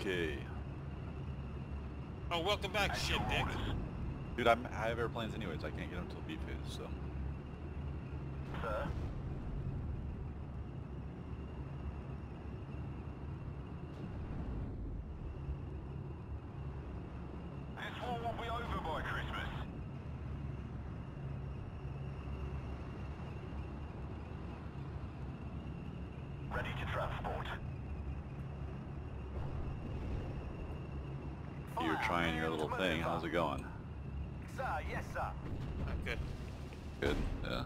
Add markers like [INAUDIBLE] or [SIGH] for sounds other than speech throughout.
Okay. Oh, welcome back, shit dick. Dude, I'm, I have airplanes anyways. I can't get them until B phase, so. Sir? This war will be over by Christmas. Ready to transport. You're trying your little thing. How's it going? Sir, yes sir. I'm good. Good. Yeah.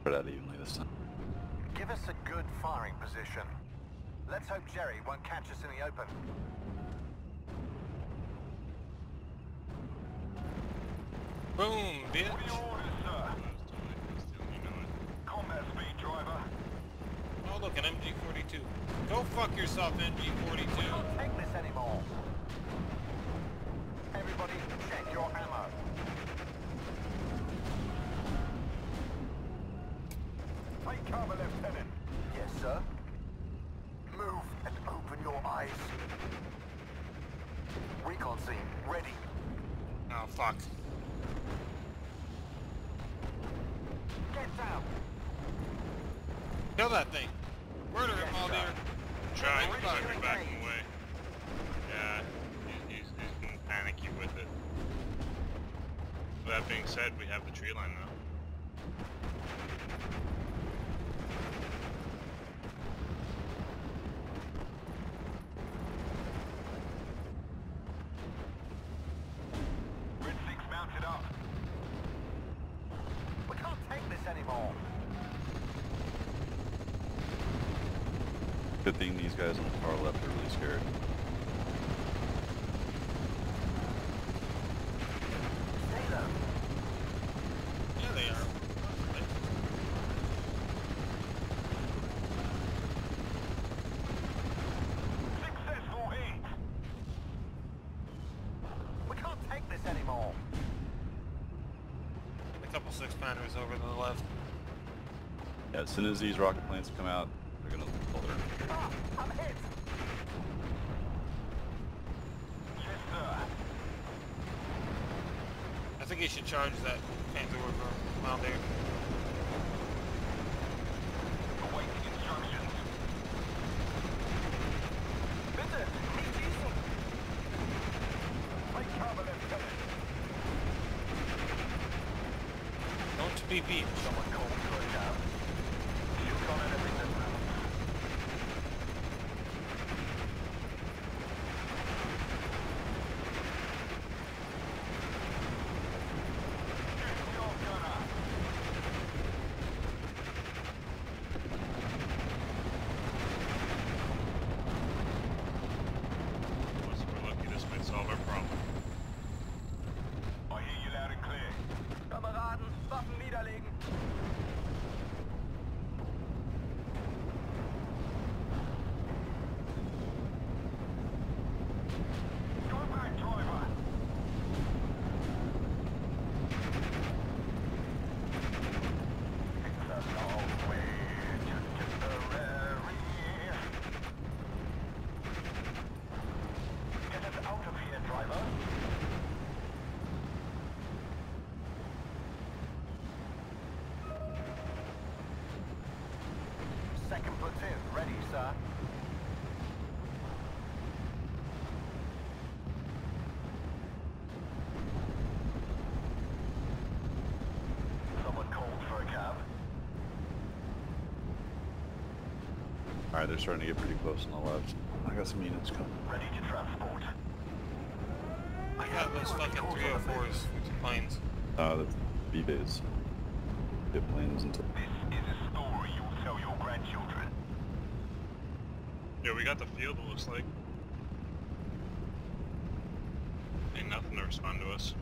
Spread out evenly this time. Give us a good firing position. Let's hope Jerry won't catch us in the open. Boom, What are your orders, sir? That's totally, that's totally you know it. Combat speed, driver. Oh, look, an MG42. Go fuck yourself, MG42. Can't take this anymore. Everybody, check your ammo. Alright, trying to alright. away. Yeah, he's, he's, he's getting panicky with it. That being said, we have the tree line now. Red 6 mounted up. We can't take this anymore. Good thing these guys on the far left are really scared. Stay low. Yeah, they are. Successful hit. We can't take this anymore. A couple six pounders over to the left. Yeah, as soon as these rocket planes come out, they're gonna pull their. Ah, I'm hit. Yes, sir. I think he should charge that Panther over Maldir. Awaiting instructions. Bitte, nicht schießen. Take cover, Lieutenant. Don't be beat. Someone called for a cab. Shoot on enemy system. Shoot your gunner. Unless we're lucky, this might solve our problem. I hear you loud and clear. Kameraden, Waffen niederlegen. Go back, driver. It's a long way to Tipperary. Get us out of here, driver. Second platoon, ready. Someone called for a cab. Alright, they're starting to get pretty close on the left. I got some units coming. Ready to transport. I got those fucking 304s with the planes. Uh, the B phase. Get planes until. This is a story you will tell your grandchildren. Yeah, we got it looks like. Ain't nothing to respond to us.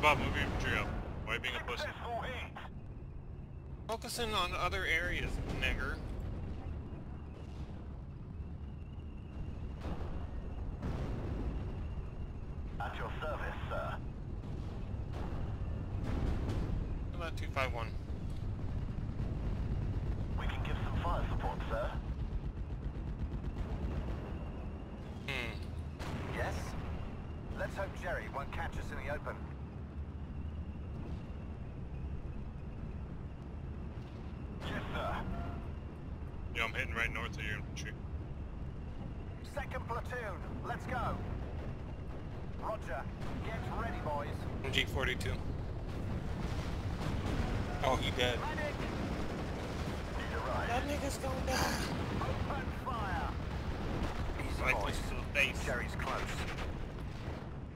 Bob, move your tree up. Why being a pussy? Focusing on other areas, nigger. Second platoon, let's go. Roger. Get ready, boys. G42. Oh, he dead. That nigga's going down. Open fire. He's right this To the base. Jerry's close.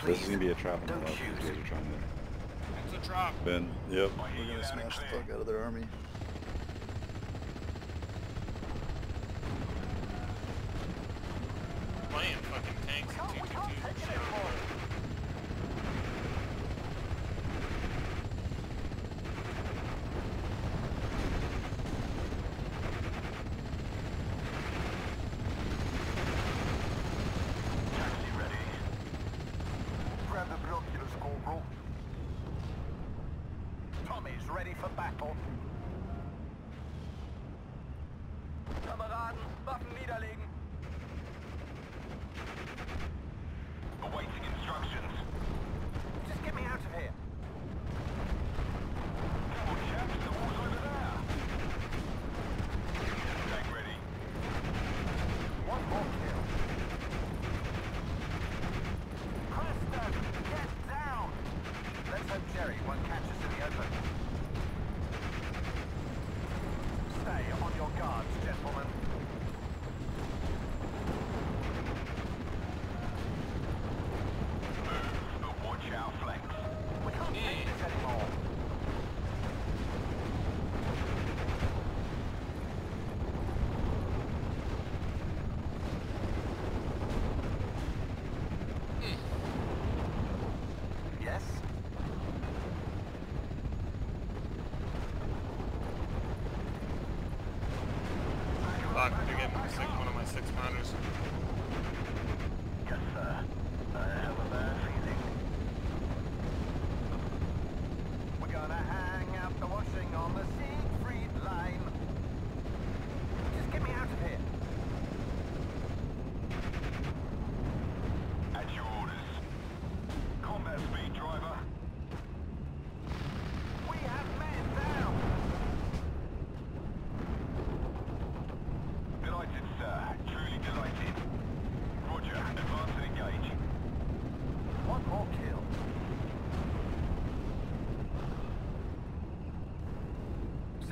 This is gonna be a trap. Don't shoot. These guys are trying to. It's a trap. Ben, yep. We're gonna smash the fuck out of their army. the binoculars, Corporal. Tommy's ready for battle. Kameraden, Waffen niederlegen. Await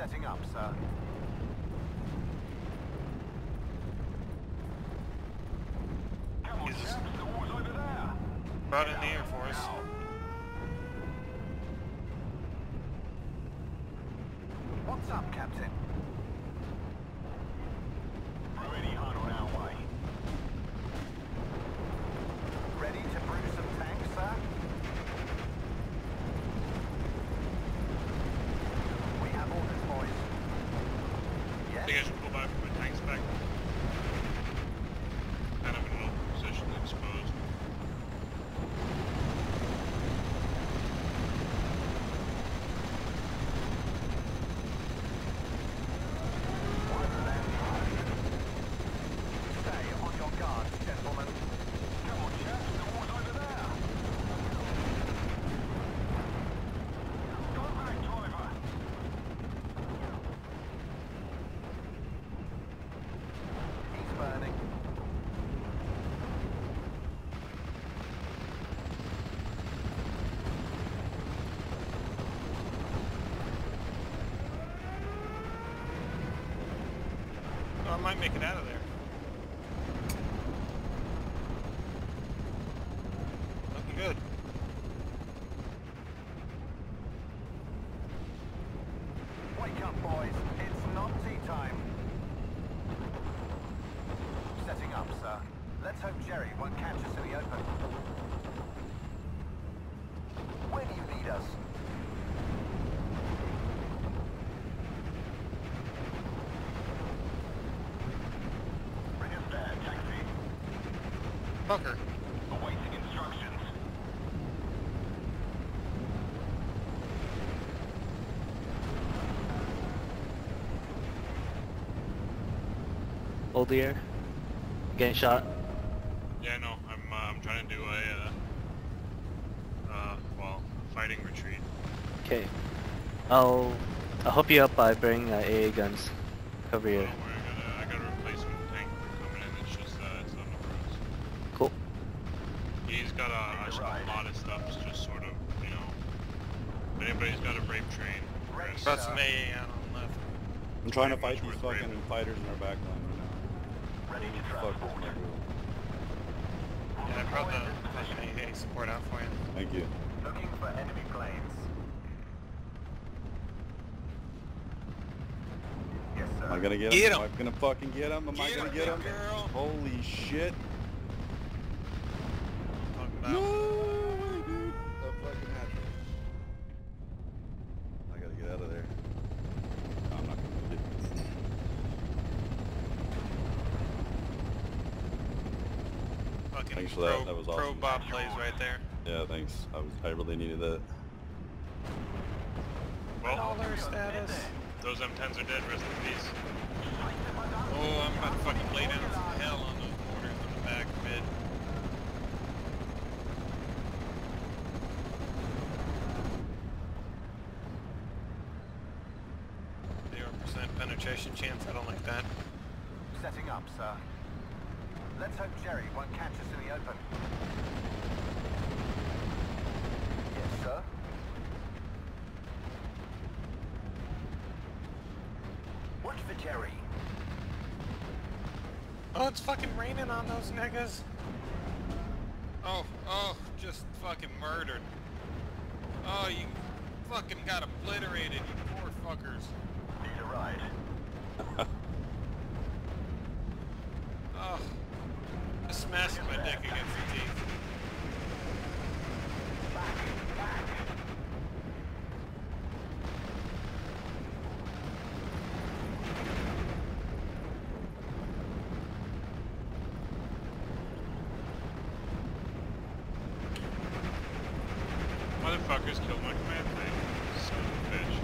setting up, sir. think I should go back and put tanks back. I might make it out of Fucker. Awaiting instructions. Hold the air. Getting shot. Yeah, no, I'm uh, I'm trying to do a uh, uh well fighting retreat. Okay. I'll I'll help you up by bringing uh, AA guns. Cover Oh, your. where I got a I got a replacement tank coming in. It's just uh, it's on the roads. Cool. He's got a, a, a lot of stuff. It's just sort of you know. If anybody's got a brave train. Right, there's- Got sir. some AA out on the left. I'm trying to fight these fucking braving. fighters in our back line right Ready to now. Fuck transport. this nigga. Yeah, I brought the fucking AA support out for you. Thank you. Looking for enemy planes. Yes, sir. Am I gonna get, Get him? 'em. Am I gonna fucking get him? Am I Get gonna 'em, get him? girl. Holy shit. Talking No about. way, dude. The fucking natural. I gotta get out of there. No, I'm not gonna make it. Fucking Thanks for that, pro, that was pro awesome. Bob plays right there. Yeah, thanks. I was I really needed that. Well, Dollar status. those M10s are dead. Rest in peace. Oh, I'm about to fucking lay down some hell on those mortars in the back mid. Zero percent penetration chance. I don't like that. Setting up, sir. Let's hope Jerry won't catch us in the open. Yes, sir. Watch for Jerry. Oh, it's fucking raining on those niggas. Oh, oh, just fucking murdered. Oh, you fucking got obliterated, you poor fuckers. Need a ride. Oh, just smashing my dick against the teeth. Back, back. Motherfuckers killed my command tank. Son of a bitch.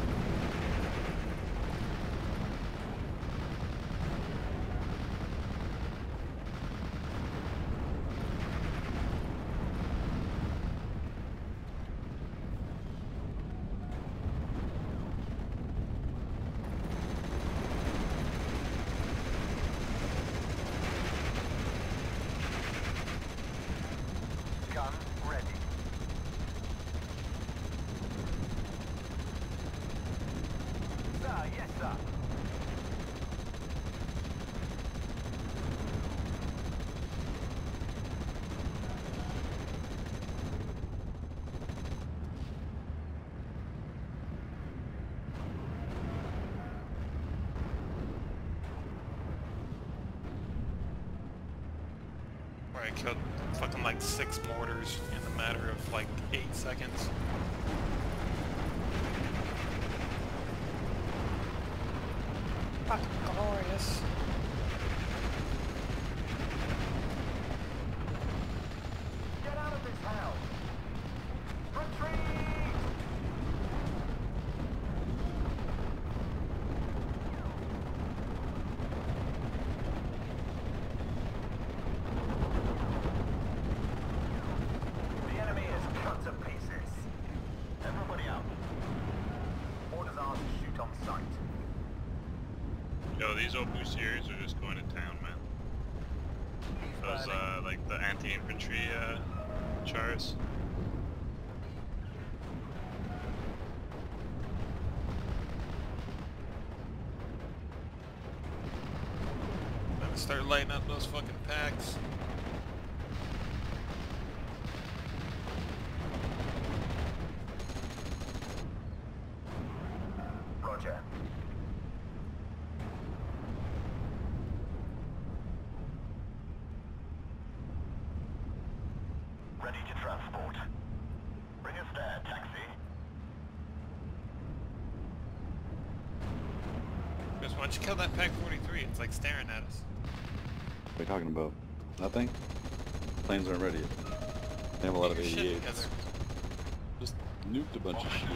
Gun ready. Sir, yes, sir. Where I killed fucking like six mortars in a matter of like eight seconds. Fucking glorious. Get out of this hell. Retreat! The enemy is cut to pieces. Everybody out. Orders are to shoot on sight. Yo, these Opus series are just going to town, man. He's Those, burning. uh, like the anti-infantry, uh, chars. I'm gonna start lighting up those fucking packs. Roger. don't you kill that Pak 43? It's like staring at us. What are you talking about? Nothing? Planes aren't ready yet. They have a lot of Get shit 88s. together. Just nuked a bunch of shit.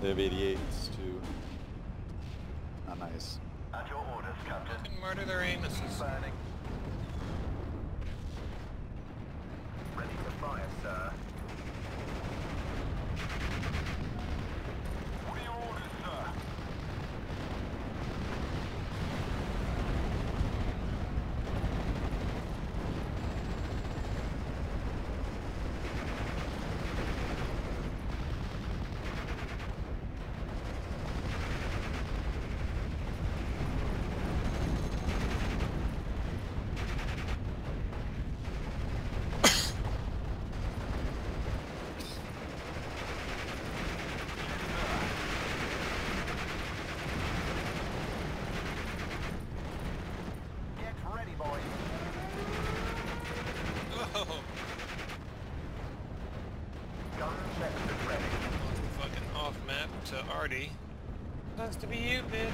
They have 88s too. Not nice. At your orders, Captain. Fucking murder their anuses. Burning. Ready to fire, sir. What are your orders, sir? Get ready, boys. Oh, Gun sector ready. fucking off map to arty. Has to be you, bitch.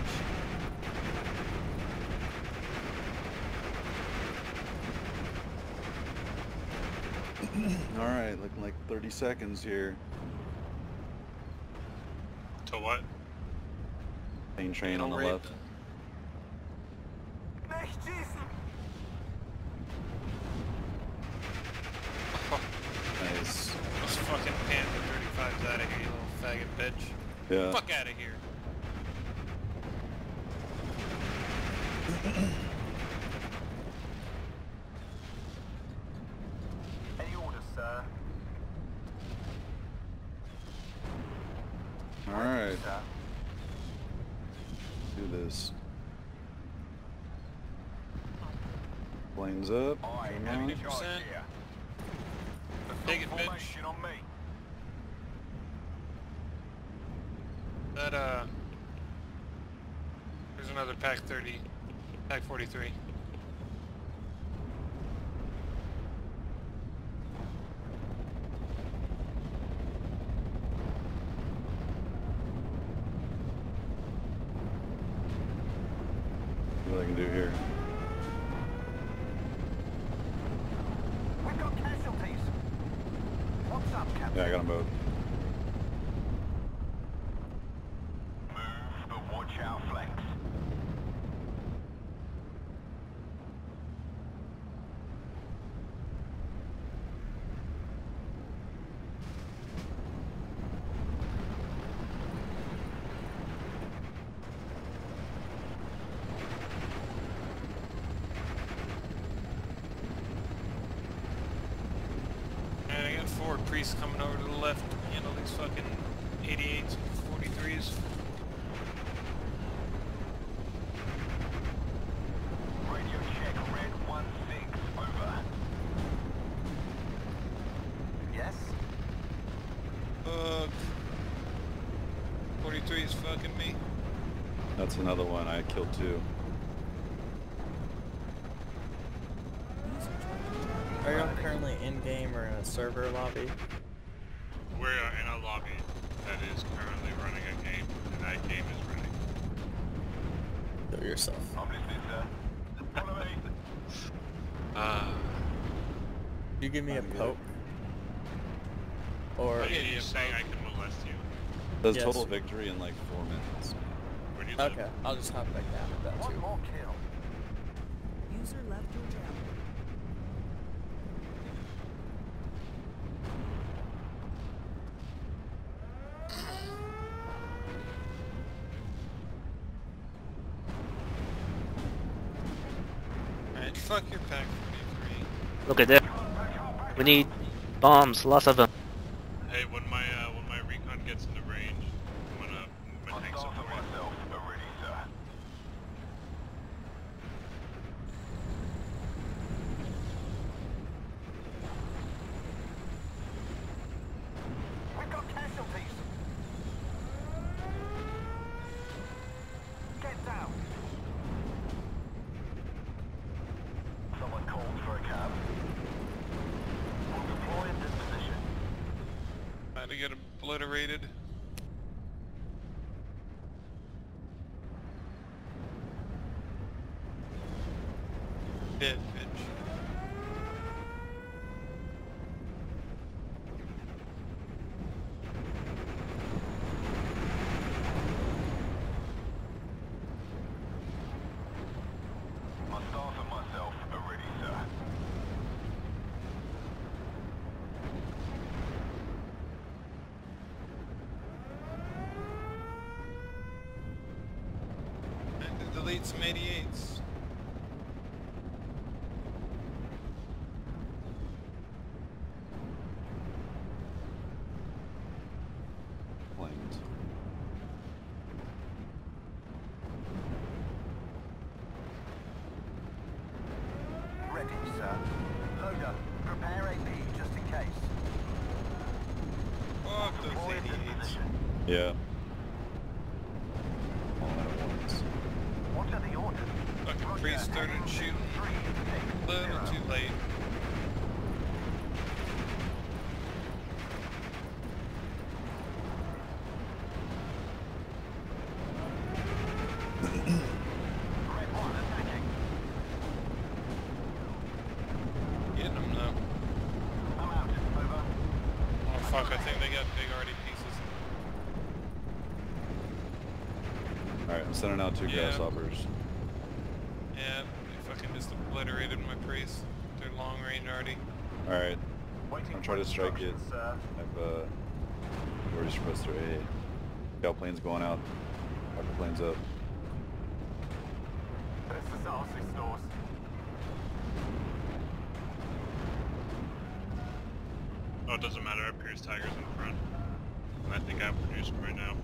[CLEARS THROAT] Alright, looking like 30 seconds here. To what? Plane train on the Rape. left. Nicht [LAUGHS] schießen! Nice. those fucking Panther 35s out of here, you little faggot bitch. Yeah. Fuck out of here. [CLEARS THROAT] Any orders, sir? Alright, Sir. do this. Planes up. Aye, come enemy on. charge 80%. here. Take it, bitch. Formation on me. That, uh... There's another Pack 30. Pak 43. What I can do here. We've got casualties. What's up, Captain? Yeah, I got them both. Move, but watch our flanks. And I got forward priests coming over to the left to handle these fucking 88s and 43s. Radio check, red 1-6, over. Yes? Fuck. 43 is fucking me. That's another one. I killed two. Are you currently in game or in a server lobby? We're in a lobby that is currently running a game, and that game is running. Do it yourself. I'm listening, sir. Follow me. Uh, You give me a I'm good. poke. Or Are you yeah, saying I can molest you? Does Yes. total victory in like four minutes. Where do you live? okay, I'll just hop back down at that One more kill. User left your channel. alright, fuck your Pak 43. Look at that. We need bombs, lots of them. Hey, when my uh, when my recon gets into range, I'm gonna move my I'll tanks start up for the way. myself. Already, sir. We've got casualties. Get down. Someone called for a cab. We'll deploy in this position. I had to get obliterated. Dead bitch. My staff and myself are ready, sir. And to delete some 88s. Planes. Ready, sir. Loader, prepare AP just in case. Fuck those Deployed in 88s. position. Yeah. All at once. What are the orders? Fucking Roger, priest started heading shooting. three, six, Little zero. too late. Red one attacking. Getting them though. I'm out. Over. Oh fuck, I think they got big arty pieces. Alright, I'm sending out two Yeah. grasshoppers. Yeah, they fucking just obliterated my priest. They're long range already. Alright, I'm trying to strike it. instructions, Sir. I've uh already suppressed their A. Scout planes going out. Rocket planes up. This is RC stores. Oh, it doesn't matter. I Pierce Tigers in front. And I think I'm producing right now.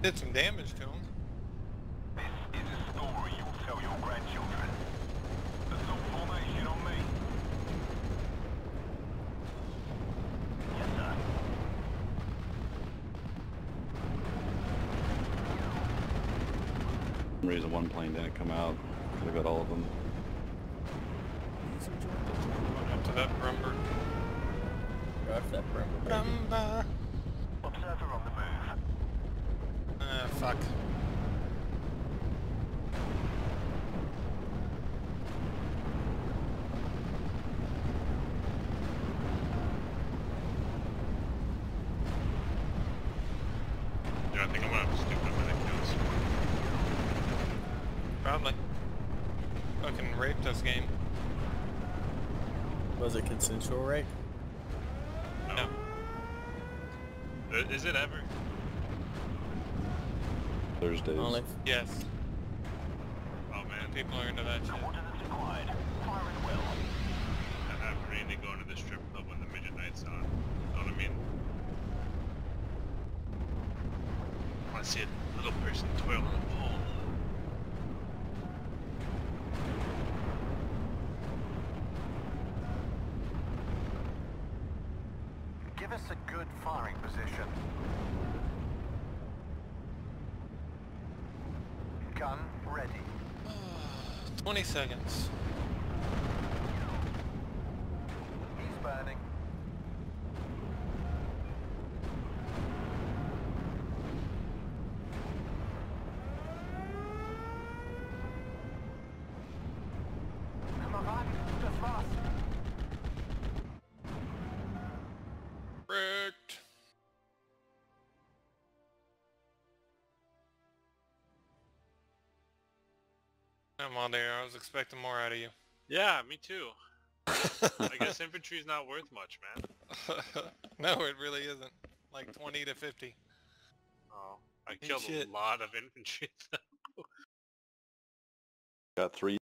Did some damage to him. This is a story you'll tell your grandchildren. Assault formation on me. Yes, sir. For some reason one plane didn't come out. Could've got all of them. User joined your channel. Going up to that rumber. Go after that perimeter. baby. Rumba. Observer on the move. Ah, fuck. Yeah, I think I'm gonna have a stupid amount of kills. Probably. Fucking raped this game. Was it consensual rape? No. Uh, Is it ever? Thursdays. Only. Yes. Oh man, People are into that shit. Coordinates acquired. Firing well. I have really going to the strip club when the midget night's on. Know what I mean? I want to see a little person twirl on a pole. Give us a good firing position. Gun ready. 20 seconds. I'm on there. I was expecting more out of you. Yeah, me too. I [LAUGHS] guess infantry's not worth much, man. [LAUGHS] no, it really isn't. Like 20 to 50. Oh, I Ain't killed shit. a lot of infantry. [LAUGHS] Got three